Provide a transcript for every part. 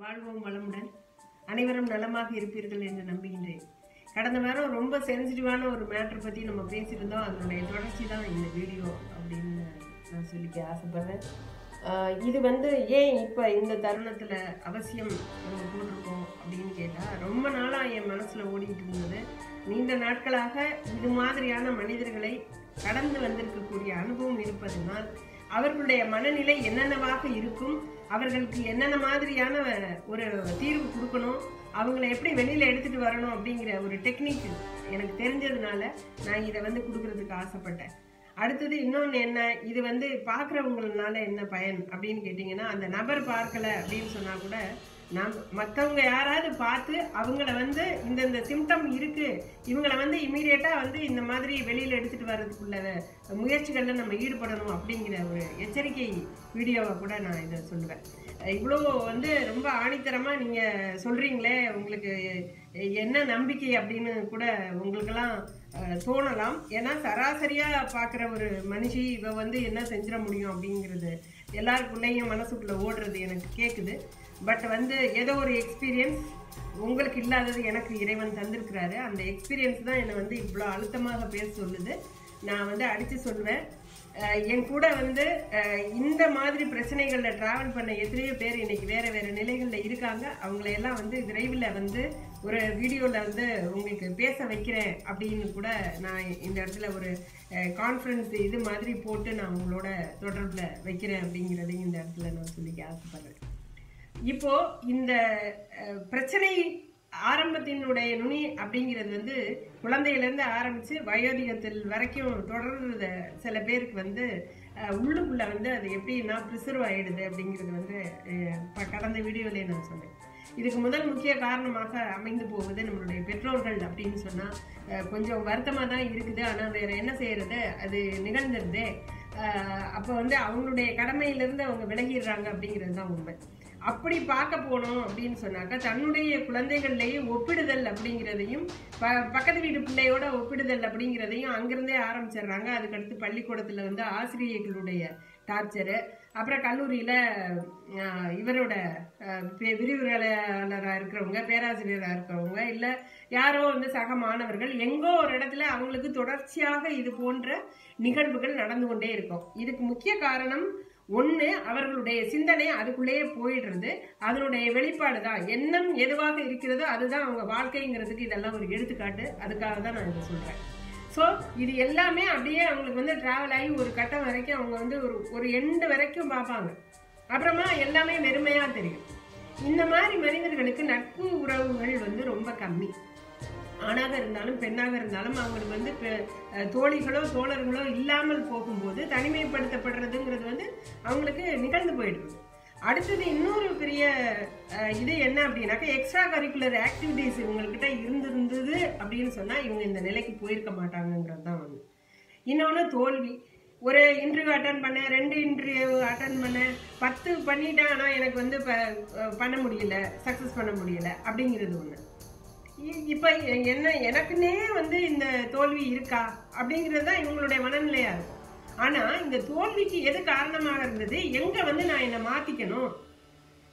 வாழ்வோம் வளமுடன். அனைவரும் நலமாக இருப்பீர்கள் என்று நம்புகின்றேன். கடந்த வாரம் ரொம்ப சென்சிட்டிவான ஒரு மேட்ரு பற்றி நம்ம பேசியிருந்தோம். அதனுடைய தொடர்ச்சி தான் இந்த வீடியோ அப்படின்னு நான் சொல்லிக்க ஆசைப்படுறேன். இது வந்து ஏன் இப்போ இந்த தருணத்தில் அவசியம் நம்ம போட்டிருக்கோம் அப்படின்னு கேட்டால் ரொம்ப நாளாக என் மனசில் ஓடிக்கிட்டு இருந்தது. நீண்ட நாட்களாக இது மாதிரியான மனிதர்களை கடந்து வந்திருக்கக்கூடிய அனுபவம் இருப்பதனால் அவர்களுடைய மனநிலை என்னென்னவாக இருக்கும் அவர்களுக்கு என்னென்ன மாதிரியான ஒரு தீர்வு கொடுக்கணும் அவங்கள எப்படி வெளியில் எடுத்துகிட்டு வரணும் அப்படிங்கிற ஒரு டெக்னிக் எனக்கு தெரிஞ்சதுனால நான் இதை வந்து கொடுக்கறதுக்கு ஆசைப்பட்டேன். அடுத்தது இன்னொன்று என்ன இது வந்து பார்க்குறவங்களால என்ன பயன் அப்படின்னு கேட்டிங்கன்னா அந்த நபர் பார்க்கல அப்படின்னு சொன்னால் கூட நாம் மற்றவங்க யாராவது பார்த்து அவங்கள வந்து இந்தந்த சிம்டம் இருக்குது இவங்கள வந்து இமீடியட்டாக வந்து இந்த மாதிரி வெளியில் எடுத்துகிட்டு வர்றதுக்குள்ள முயற்சிகளில் நம்ம ஈடுபடணும் அப்படிங்கிற ஒரு எச்சரிக்கை வீடியோவை கூட நான் இதை சொல்லுவேன். இவ்வளோ வந்து ரொம்ப ஆணித்தரமாக நீங்கள் சொல்கிறீங்களே உங்களுக்கு என்ன நம்பிக்கை அப்படின்னு கூட உங்களுக்கெல்லாம் தோணலாம். ஏன்னா சராசரியாக பார்க்குற ஒரு மனுஷி இவ வந்து என்ன செஞ்சிட முடியும் அப்படிங்கிறது எல்லாருக்குள்ளேயும் மனசுக்குள்ளே ஓடுறது எனக்கு கேட்குது பட் வந்து ஏதோ ஒரு எக்ஸ்பீரியன்ஸ் உங்களுக்கு இல்லாதது எனக்கு இறைவன் தந்திருக்கிறாரு. அந்த எக்ஸ்பீரியன்ஸ் தான் என்னை வந்து இவ்வளோ அழுத்தமாக பேச சொல்லுது. நான் வந்து அடித்து சொல்லுவேன். என் கூட வந்து இந்த மாதிரி பிரச்சனைகளில் ட்ராவல் பண்ண எத்தனையோ பேர் இன்றைக்கி வேறு வேறு நிலைகளில் இருக்காங்க. அவங்களையெல்லாம் எல்லாம் வந்து விரைவில் வந்து ஒரு வீடியோவில் வந்து உங்களுக்கு பேச வைக்கிறேன் அப்படின்னு கூட நான் இந்த இடத்துல ஒரு கான்ஃபரன்ஸ் இது மாதிரி போட்டு நான் உங்களோட தொடர்பில் வைக்கிறேன் அப்படிங்கிறதையும் இந்த இடத்துல நான் சொல்லிக்க ஆசைப்படுறேன். இப்போது இந்த பிரச்சனை ஆரம்பத்தினுடைய நுனி அப்படிங்கிறது வந்து குழந்தையிலேருந்து ஆரம்பித்து வயோதிகத்தில் வரைக்கும் தொடர்றத சில பேருக்கு வந்து உள்ளுக்குள்ளே வந்து அது எப்படின்னா ப்ரிசர்வ் ஆகிடுது அப்படிங்கிறது வந்து கடந்த வீடியோவிலே நான் சொன்னேன். இதுக்கு முதல் முக்கிய காரணமாக அமைந்து போவது நம்மளுடைய பெற்றோர்கள் அப்படின்னு சொன்னால் கொஞ்சம் வருத்தமாக தான் இருக்குது. ஆனால் வேறு என்ன செய்கிறது அது நிகழ்ந்துருது அப்போ வந்து அவங்களுடைய கடமையிலிருந்து அவங்க விலகிடுறாங்க அப்படிங்கிறது தான் உண்மை. அப்படி பார்க்க போனோம் அப்படின்னு சொன்னாக்கா தன்னுடைய குழந்தைகள்லேயே ஒப்பிடுதல் அப்படிங்கிறதையும் ப பக்கத்து வீட்டு பிள்ளையோட ஒப்பிடுதல் அப்படிங்கிறதையும் அங்கேருந்தே ஆரம்பிச்சிடுறாங்க. அதுக்கடுத்து பள்ளிக்கூடத்தில் வந்து ஆசிரியர்களுடைய டார்ச்சரு. அப்புறம் கல்லூரியில் இவரோட பே- விரிவுரையாளராக இருக்கிறவங்க பேராசிரியராக இருக்கிறவங்க இல்லை யாரோ வந்து சக மாணவர்கள் எங்கோ ஒரு இடத்துல அவங்களுக்கு தொடர்ச்சியாக இது போன்ற நிகழ்வுகள் நடந்து கொண்டே இருக்கும். இதுக்கு முக்கிய காரணம் ஒன்று அவர்களுடைய சிந்தனை அதுக்குள்ளேயே போயிடுறது. அதனுடைய வெளிப்பாடு தான். எண்ணம் எதுவாக இருக்கிறதோ அதுதான் அவங்க வாழ்க்கைங்கிறதுக்கு இதெல்லாம் ஒரு எடுத்துக்காட்டு. அதுக்காக தான் நான் இதை சொல்கிறேன் ஸோ இது எல்லாமே அப்படியே அவங்களுக்கு வந்து ட்ராவல் ஆகி ஒரு கட்டம் வரைக்கும் அவங்க வந்து ஒரு ஒரு எண்டு வரைக்கும் பார்ப்பாங்க. அப்புறமா எல்லாமே வெறுமையாக தெரியும். இந்த மாதிரி மனிதர்களுக்கு நட்பு உறவுகள் வந்து ரொம்ப கம்மி. ஆணாக இருந்தாலும் பெண்ணாக இருந்தாலும் அவங்களுக்கு வந்து பெ- தோழிகளோ தோழர்களோ இல்லாமல் போகும்போது தனிமைப்படுத்தப்படுறதுங்கிறது வந்து அவங்களுக்கு நிகழ்ந்து போயிடுது. அடுத்தது இன்னொரு பெரிய இது என்ன அப்படின்னாக்கா எக்ஸ்ட்ரா கரிக்குலர் ஆக்டிவிட்டீஸ் இவங்கக்கிட்ட இருந்திருந்தது அப்படின்னு சொன்னால் இவங்க இந்த நிலைக்கு போயிருக்க மாட்டாங்கங்கிறது தான் வந்து. இன்னொன்று தோல்வி. ஒரு இன்டர்வியூ அட்டன் பண்ணேன் ரெண்டு இன்டர்வியூ அட்டன் பண்ணேன் பத்து பண்ணிட்டேன் ஆனால் எனக்கு வந்து இப்போ பண்ண முடியல சக்ஸஸ் பண்ண முடியல அப்படிங்கிறது ஒன்று இப்போ என்ன எனக்குன்னே வந்து இந்த தோல்வி இருக்கா அப்படிங்கிறது தான் இவங்களுடைய மனநிலையாக இருக்கும். ஆனால் இந்த தோல்விக்கு எது காரணமாக இருந்தது? எங்கே வந்து நான் என்னை மாற்றிக்கணும்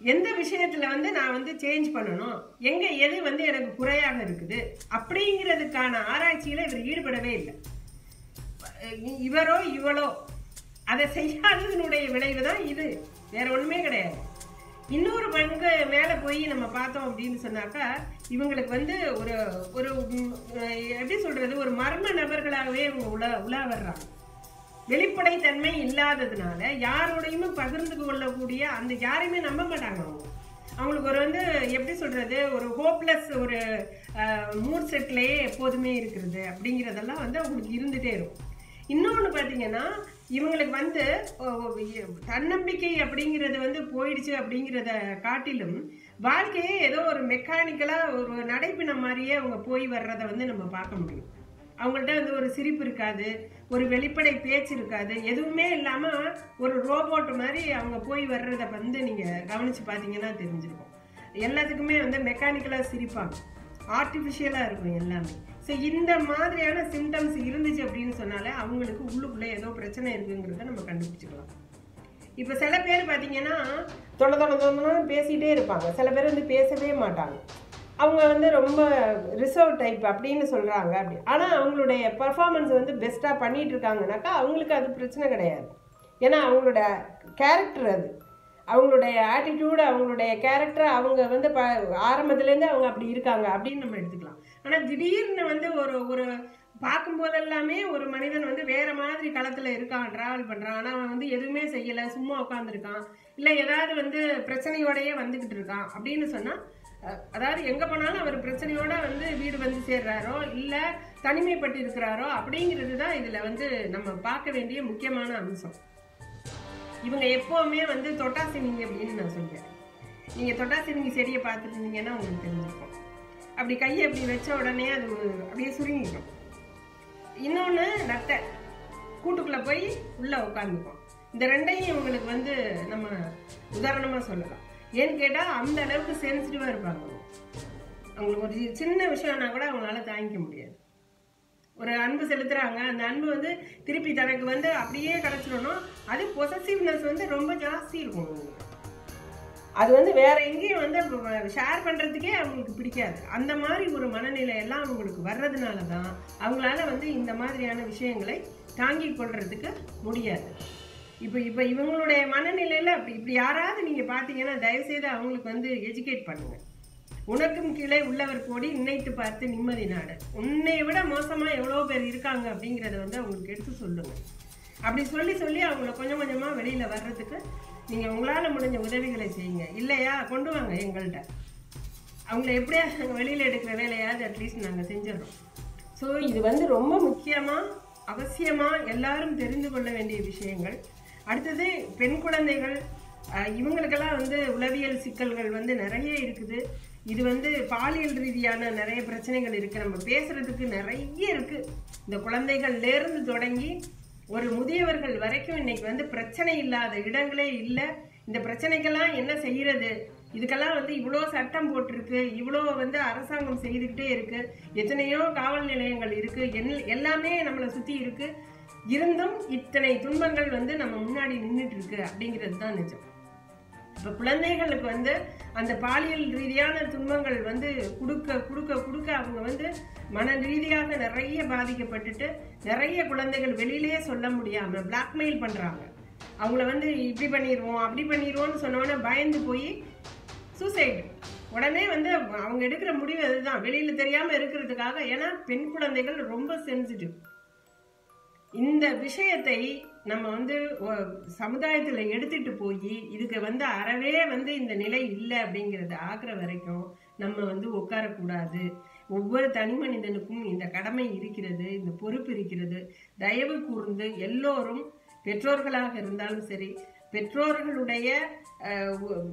எந்த விஷயத்துல வந்து நான் வந்து சேஞ்ச் பண்ணணும்? எங்க எது வந்து எனக்கு குறையாக இருக்குது? அப்படிங்கிறதுக்கான ஆராய்ச்சியில இவர் ஈடுபடவே இல்லை. இவரோ இவளோ அதை செய்யாததனுடைய விளைவு தான் இது. வேற ஒண்ணுமே கிடையாது. இன்னொரு பங்கு மேலே போய் நம்ம பார்த்தோம் அப்படின்னு சொன்னாக்கா இவங்களுக்கு வந்து ஒரு ஒரு எப்படி சொல்றது? ஒரு மர்ம நபர்களாகவே இவங்க உலா உலா வர்றாங்க. வெளிப்படைத்தன்மை இல்லாததுனால யாரோடையுமே பகிர்ந்து கொள்ளக்கூடிய அந்த யாரையுமே நம்ப மாட்டாங்க அவங்க. அவங்களுக்கு ஒரு வந்து எப்படி சொல்கிறது ஒரு ஹோப்லெஸ் ஒரு மூட் செட்லேயே எப்போதுமே இருக்கிறது அப்படிங்கிறதெல்லாம் வந்து அவங்களுக்கு இருந்துட்டே இருக்கும். இன்னொன்று பார்த்தீங்கன்னா இவங்களுக்கு வந்து தன்னம்பிக்கை அப்படிங்கிறது வந்து போயிடுச்சு அப்படிங்கிறத காட்டிலும் வாழ்க்கையே ஏதோ ஒரு மெக்கானிக்கலாக ஒரு நடைப்பின மாதிரியே அவங்க போய் வர்றதை வந்து நம்ம பார்க்க முடியும். அவங்கள்ட்ட வந்து ஒரு சிரிப்பு இருக்காது ஒரு வெளிப்படை பேச்சு இருக்காது. எதுவுமே இல்லாமல் ஒரு ரோபோட் மாதிரி அவங்க போய் வர்றதை வந்து நீங்கள் கவனித்து பார்த்தீங்கன்னா தெரிஞ்சிருக்கும். எல்லாத்துக்குமே வந்து மெக்கானிக்கலாக சிரிப்பாங்க. ஆர்டிஃபிஷியலாக இருக்கும் எல்லாமே. ஸோ இந்த மாதிரியான சிம்டம்ஸ் இருந்துச்சு அப்படின்னு சொன்னாலே அவங்களுக்கு உள்ளுக்குள்ளே ஏதோ பிரச்சனை இருக்குங்கிறத நம்ம கண்டுபிடிச்சிக்கலாம். இப்போ சில பேர் பார்த்தீங்கன்னா தொட தொட தொடன்னு பேசிகிட்டே இருப்பாங்க. சில பேர் வந்து பேசவே மாட்டாங்க. அவங்க வந்து ரொம்ப ரிசர்வ் டைப் அப்படின்னு சொல்கிறாங்க அப்படி. ஆனால் அவங்களுடைய பர்ஃபார்மன்ஸ் வந்து பெஸ்ட்டாக பண்ணிகிட்டு இருக்காங்கனாக்கா அவங்களுக்கு அது பிரச்சனை கிடையாது. ஏன்னா அவங்களோட கேரக்டர் அது. அவங்களுடைய ஆட்டிடியூடு அவங்களுடைய கேரக்டர் அவங்க வந்து ப ஆரம்பத்துலேருந்து அவங்க அப்படி இருக்காங்க அப்படின்னு நம்ம எடுத்துக்கலாம். ஆனால் திடீர்னு வந்து ஒரு ஒரு பார்க்கும்போதெல்லாமே ஒரு மனிதன் வந்து வேறு மாதிரி களத்தில் இருக்கான் ட்ராவல் பண்ணுறான் ஆனால் அவன் வந்து எதுவுமே செய்யலை சும்மா உட்காந்துருக்கான் இல்லை ஏதாவது வந்து பிரச்சனையோடயே வந்துக்கிட்டு இருக்கான் அப்படின்னு சொன்னால் அதாவது எங்கே போனாலும் அவர் பிரச்சனையோட வந்து வீடு வந்து சேர்றாரோ இல்லை தனிமைப்பட்டு இருக்கிறாரோ அப்படிங்கிறது தான் இதில் வந்து நம்ம பார்க்க வேண்டிய முக்கியமான அம்சம். இவங்க எப்போவுமே வந்து தொட்டாசினிங்க அப்படின்னு நான் சொல்கிறேன் நீங்கள் தொட்டாசினிங்க செடியை பார்த்துருந்தீங்கன்னா உங்களுக்கு தெரிஞ்சிருக்கும். அப்படி கையை அப்படி வச்ச உடனே அது அப்படியே சுருங்கிக்கும் இன்னொன்று நத்தை கூட்டுக்குள்ளே போய் உள்ளே உட்காந்துக்கும் இந்த ரெண்டையும் இவங்களுக்கு வந்து நம்ம உதாரணமாக சொல்லலாம். ஏன்னு கேட்டால் அந்த அளவுக்கு சென்சிட்டிவாக இருப்பாங்க. அவங்களுக்கு ஒரு சின்ன விஷயம்னா கூட அவங்களால தாங்கிக்க முடியாது. ஒரு அன்பு செலுத்துகிறாங்க அந்த அன்பு வந்து திருப்பி தனக்கு வந்து அப்படியே கிடச்சிடணும். அது பொசசிவ்னஸ் வந்து ரொம்ப ஜாஸ்தி இருக்கும் அவங்களுக்கு. அது வந்து வேற எங்கேயும் வந்து ஷேர் பண்ணுறதுக்கே அவங்களுக்கு பிடிக்காது. அந்த மாதிரி ஒரு மனநிலை எல்லாம் அவங்களுக்கு வர்றதுனால தான் அவங்களால வந்து இந்த மாதிரியான விஷயங்களை தாங்கிக் கொள்றதுக்கு முடியாது. இப்போ இப்போ இவங்களுடைய மனநிலையில் அப்படி இப்படி யாராவது நீங்கள் பார்த்தீங்கன்னா தயவுசெய்து அவங்களுக்கு வந்து எஜுகேட் பண்ணுங்கள் உனக்கும் கீழே உள்ளவர் கோடி இன்னைத்து பார்த்து நிம்மதி நாடு. உன்னை விட மோசமாக எவ்வளோ பேர் இருக்காங்க அப்படிங்கிறத வந்து அவங்களுக்கு எடுத்து சொல்லுங்கள் அப்படி சொல்லி சொல்லி அவங்கள கொஞ்சம் கொஞ்சமாக வெளியில் வர்றதுக்கு நீங்கள் உங்களால் முடிஞ்ச உதவிகளை செய்யுங்க. இல்லையா? கொண்டு வாங்க எங்கள்கிட்ட அவங்கள எப்படியா நாங்கள் வெளியில் எடுக்கிற வேலையாவது அட்லீஸ்ட் நாங்கள் செஞ்சிடறோம். ஸோ இது வந்து ரொம்ப முக்கியமாக அவசியமாக எல்லாரும் தெரிந்து கொள்ள வேண்டிய விஷயங்கள். அடுத்தது பெண் குழந்தைகள் இவங்களுக்கெல்லாம் வந்து உளவியல் சிக்கல்கள் வந்து நிறைய இருக்குது. இது வந்து பாலியல் ரீதியான நிறைய பிரச்சனைகள் இருக்குது நம்ம பேசுறதுக்கு நிறைய இருக்குது இந்த குழந்தைகள்லேருந்து தொடங்கி ஒரு முதியவர்கள் வரைக்கும் இன்னைக்கு வந்து பிரச்சனை இல்லாத இடங்களே இல்லை. இந்த பிரச்சனைக்கெல்லாம் என்ன செய்யறது? இதுக்கெல்லாம் வந்து இவ்வளோ சட்டம் போட்டிருக்கு. இவ்வளோ வந்து அரசாங்கம் செய்துக்கிட்டே இருக்கு. எத்தனையோ காவல் நிலையங்கள் இருக்கு. எல்- எல்லாமே நம்மளை சுற்றி இருக்குது இருந்தும் இத்தனை துன்பங்கள் வந்து நம்ம முன்னாடி நின்றுட்டு இருக்கு அப்படிங்கிறது தான் நிஜம். இப்போ குழந்தைகளுக்கு வந்து அந்த பாலியல் ரீதியான துன்பங்கள் வந்து கொடுக்க கொடுக்க கொடுக்க அவங்க வந்து மன ரீதியாக நிறைய பாதிக்கப்பட்டுட்டு நிறைய குழந்தைகள் வெளியிலேயே சொல்ல முடியாமல் பிளாக்மெயில் பண்ணுறாங்க அவங்கள வந்து இப்படி பண்ணிடுவோம் அப்படி பண்ணிடுவோம்னு சொன்னோன்னே பயந்து போய் சூசைடு உடனே வந்து அவங்க எடுக்கிற முடிவு அதுதான். வெளியில் தெரியாமல் இருக்கிறதுக்காக ஏன்னா பெண் குழந்தைகள் ரொம்ப சென்சிட்டிவ் இந்த விஷயத்தை நம்ம வந்து சமுதாயத்தில் எடுத்துட்டு போய் இதுக்கு வந்து அறவே வந்து இந்த நிலை இல்லை அப்படிங்கிறது ஆகிற வரைக்கும் நம்ம வந்து உட்காரக்கூடாது. ஒவ்வொரு தனி மனிதனுக்கும் இந்த கடமை இருக்கிறது இந்த பொறுப்பு இருக்கிறது. தயவு கூர்ந்து எல்லோரும் பெற்றோர்களாக இருந்தாலும் சரி பெற்றோர்களுடைய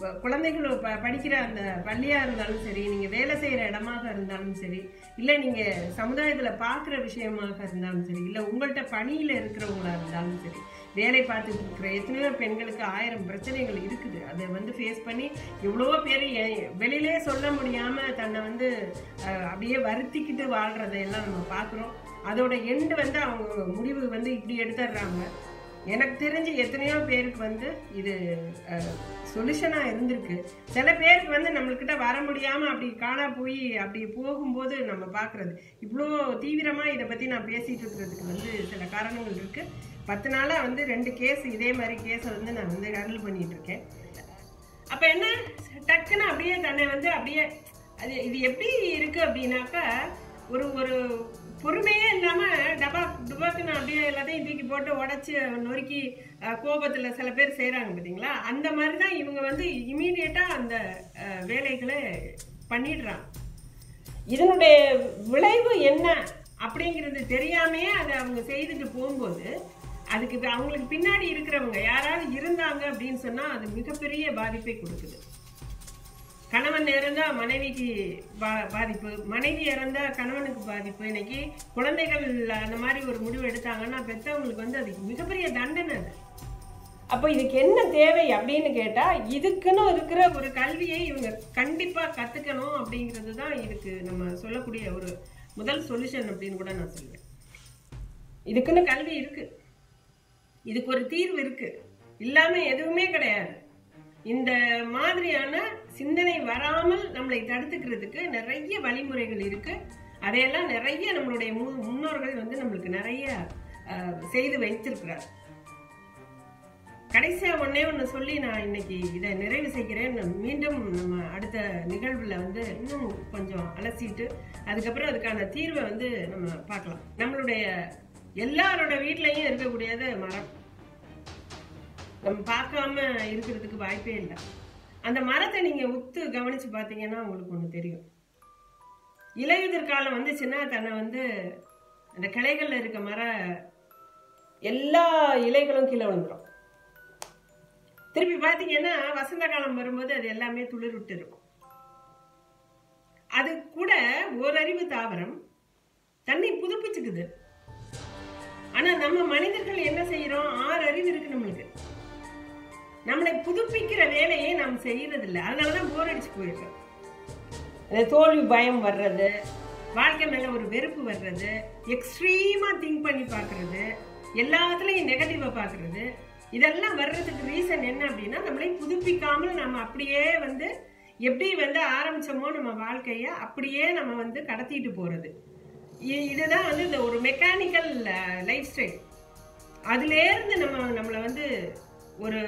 ப- குழந்தைகள் ப படிக்கிற அந்த பள்ளியாக இருந்தாலும் சரி நீங்கள் வேலை செய்கிற இடமாக இருந்தாலும் சரி இல்லை நீங்கள் சமுதாயத்தில் பார்க்குற விஷயமாக இருந்தாலும் சரி இல்லை உங்கள்கிட்ட பணியில் இருக்கிறவங்களா இருந்தாலும் சரி வேலை பார்த்துட்டு இருக்கிற எத்தனையோ பெண்களுக்கு ஆயிரம் பிரச்சனைகள் இருக்குது. அதை வந்து ஃபேஸ் பண்ணி எவ்வளோ பேர் வெளியிலே சொல்ல முடியாமல் தன்னை வந்து அப்படியே வருத்திக்கிட்டு வாழ்கிறதையெல்லாம் நம்ம பார்க்குறோம். அதோட எண்டு வந்து அவங்க முடிவு வந்து இப்படி எடுத்துடுறாங்க. எனக்கு தெரிஞ்சு எத்தனையோ பேருக்கு வந்து இது சொல்யூஷனாக இருந்திருக்கு. சில பேருக்கு வந்து நம்மள்கிட்ட வர முடியாமல் அப்படி காணா போய் அப்படி போகும்போது நம்ம பார்க்குறது இவ்வளோ தீவிரமாக இதை பற்றி நான் பேசிகிட்டு இருக்கிறதுக்கு வந்து சில காரணங்கள் இருக்குது பத்து நாளாக வந்து ரெண்டு கேஸ் இதே மாதிரி கேஸை வந்து நான் வந்து ஹேண்டில் பண்ணிகிட்ருக்கேன் அப்போ என்ன? டக்குன்னு அப்படியே தன்னை வந்து அப்படியே அது இது எப்படி இருக்குது அப்படின்னாக்கா ஒரு ஒரு பொறுமையே இல்லாமல் டபா டுபாக்குன்னு அப்படியே எல்லாத்தையும் தூக்கி போட்டு உடச்சி நொறுக்கி கோபத்தில் சில பேர் செய்கிறாங்க பார்த்தீங்களா அந்த மாதிரி தான் இவங்க வந்து இமீடியட்டாக அந்த வேலைகளை பண்ணிடுறாங்க. இதனுடைய விளைவு என்ன அப்படிங்கிறது தெரியாமையே அதை அவங்க செய்துட்டு போகும்போது அதுக்கு அவங்களுக்கு பின்னாடி இருக்கிறவங்க யாராவது இருந்தாங்க அப்படின்னு சொன்னால் அது மிகப்பெரிய பாதிப்பை கொடுக்குது. கணவன் இறந்தா மனைவிக்கு பா- பாதிப்பு. மனைவி இறந்தா கணவனுக்கு பாதிப்பு. இன்னைக்கு குழந்தைகள் அந்த மாதிரி ஒரு முடிவு எடுத்தாங்கன்னா பெற்றவங்களுக்கு வந்து அது மிகப்பெரிய தண்டனை அது. அப்போ இதுக்கு என்ன தேவை அப்படின்னு கேட்டால் இதுக்குன்னு இருக்கிற ஒரு கல்வியை இவங்க கண்டிப்பாக கற்றுக்கணும் அப்படிங்கிறது தான் இதுக்கு நம்ம சொல்லக்கூடிய ஒரு முதல் சொல்யூஷன் அப்படின்னு கூட நான் சொல்லுவேன். இதுக்குன்னு கல்வி இருக்குது இதுக்கு ஒரு தீர்வு இருக்குது இல்லாமல் எதுவுமே கிடையாது. இந்த மாதிரியான சிந்தனை வராமல் நம்மளை தடுத்துக்கிறதுக்கு நிறைய வழிமுறைகள் இருக்கு. அதையெல்லாம் நிறைய நம்மளுடைய மு- முன்னோர்கள் வந்து நம்மளுக்கு நிறைய அஹ், செய்து வைத்திருக்கிறார். கடைசியா ஒண்ணே ஒண்ணு சொல்லி நான் இன்னைக்கு இதை நிறைவு செய்கிறேன். மீண்டும் நம்ம அடுத்த நிகழ்வுல வந்து இன்னும் கொஞ்சம் அலசிட்டு அதுக்கப்புறம் அதுக்கான தீர்வை வந்து நம்ம பார்க்கலாம். நம்மளுடைய எல்லாரோட வீட்லயும் இருக்கக்கூடியது மரம் நம்ம பார்க்காம இருக்கிறதுக்கு வாய்ப்பே இல்லை. அந்த மரத்தை நீங்க உத்து கவனிச்சு பார்த்தீங்கன்னா உங்களுக்கு ஒண்ணு தெரியும். இலையுதிர் காலம் வந்துச்சுன்னா தன்னை வந்து அந்த கிளைகள்ல இருக்க மர எல்லா இலைகளும் கீழே விழுந்துடும் திருப்பி பார்த்தீங்கன்னா வசந்த காலம் வரும்போது அது எல்லாமே துளிர் விட்டு இருக்கும். அது கூட ஓரறிவு தாவரம் தன்னை புதுப்பிச்சுக்குது. ஆனா நம்ம மனிதர்கள் என்ன செய்யறோம்? ஆறு அறிவு இருக்கு நம்மளுக்கு. நம்மளை புதுப்பிக்கிற வேலையை நாம் செய்யறது இல்லை அதனாலதான் போர் அடிச்சு போயிடுறோம் அந்த தோல்வி பயம் வர்றது வாழ்க்கை மேல ஒரு வெறுப்பு வர்றது எக்ஸ்ட்ரீமா திங்க் பண்ணி பார்க்குறது எல்லாத்துலயும் நெகட்டிவா பார்க்குறது இதெல்லாம் வர்றதுக்கு ரீசன் என்ன அப்படின்னா நம்மளை புதுப்பிக்காமல் நம்ம அப்படியே வந்து எப்படி வந்து ஆரம்பிச்சோமோ நம்ம வாழ்க்கைய அப்படியே நம்ம வந்து கடத்திட்டு போறது. இ- இதுதான் வந்து இந்த ஒரு மெக்கானிக்கல் லைஃப் ஸ்டைல் அதுலேருந்து நம்ம நம்மளை வந்து ஒரு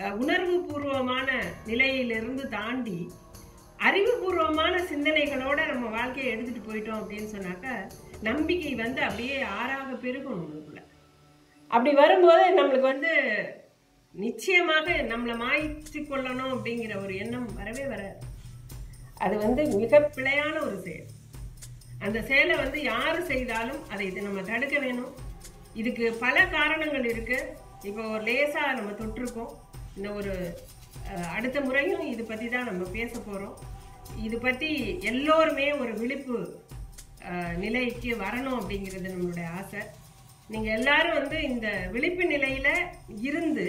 உணர்வு பூர்வமான நிலையிலிருந்து தாண்டி அறிவுபூர்வமான சிந்தனைகளோட நம்ம வாழ்க்கையை எடுத்துட்டு போயிட்டோம் அப்படின்னு சொன்னாக்க நம்பிக்கை வந்து அப்படியே ஆறாக பெருகும் நம்மளுக்குள்ள அப்படி வரும்போது நம்மளுக்கு வந்து நிச்சயமாக நம்மளை மாய்த்து கொள்ளணும் அப்படிங்கிற ஒரு எண்ணம் வரவே வராது. அது வந்து மிக பிழையான ஒரு செயல். அந்த செயலை வந்து யார் செய்தாலும் அதை இது நம்ம தடுக்க வேணும். இதுக்கு பல காரணங்கள் இருக்குது இப்போ ஒரு லேசாக நம்ம தொட்டிருக்கோம். இந்த ஒரு அடுத்த முறையும் இது பற்றி தான் நம்ம பேச போகிறோம் இது பற்றி எல்லோருமே ஒரு விழிப்பு நிலைக்கு வரணும் அப்படிங்கிறது நம்மளுடைய ஆசை. நீங்கள் எல்லாரும் வந்து இந்த விழிப்பு நிலையில் இருந்து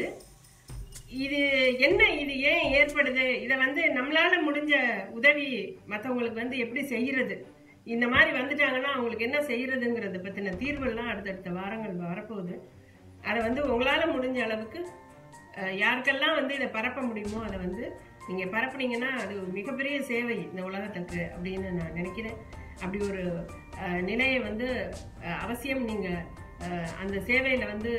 இது என்ன இது ஏன் ஏற்படுது? இதை வந்து நம்மளால் முடிஞ்ச உதவி மற்றவங்களுக்கு வந்து எப்படி செய்கிறது இந்த மாதிரி வந்துட்டாங்கன்னா அவங்களுக்கு என்ன செய்கிறதுங்கிறத பற்றின தீர்வுலாம் அடுத்தடுத்த வாரங்கள் வரப்போகுது. அதை வந்து உங்களால் முடிஞ்ச அளவுக்கு யாருக்கெல்லாம் வந்து இதை பரப்ப முடியுமோ அதை வந்து நீங்கள் பரப்புனீங்கன்னா அது ஒரு மிகப்பெரிய சேவை இந்த உலகத்துக்கு அப்படின்னு நான் நினைக்கிறேன். அப்படி ஒரு நிலையை வந்து அவசியம் நீங்கள் அந்த சேவையில் வந்து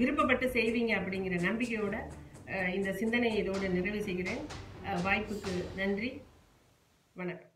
விருப்பப்பட்டு செய்வீங்க அப்படிங்கிற நம்பிக்கையோட இந்த சிந்தனையை இதோடு நிறைவு செய்கிறேன். வாய்ப்புக்கு நன்றி. வணக்கம்.